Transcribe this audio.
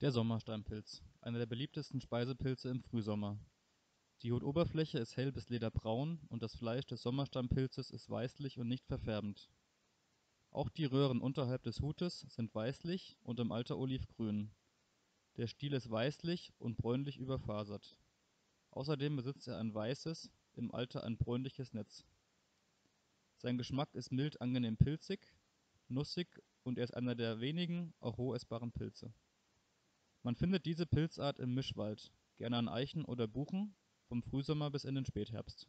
Der Sommersteinpilz, einer der beliebtesten Speisepilze im Frühsommer. Die Hutoberfläche ist hell - bis lederbraun und das Fleisch des Sommersteinpilzes ist weißlich und nicht verfärbend. Auch die Röhren unterhalb des Hutes sind weißlich und im Alter olivgrün. Der Stiel ist weißlich und bräunlich überfasert. Außerdem besitzt er ein weißes, im Alter ein bräunliches Netz. Sein Geschmack ist mild angenehm pilzig, nussig und er ist einer der wenigen, auch roh essbaren Pilze. Man findet diese Pilzart im Mischwald, gerne an Eichen oder Buchen, vom Frühsommer bis in den Spätherbst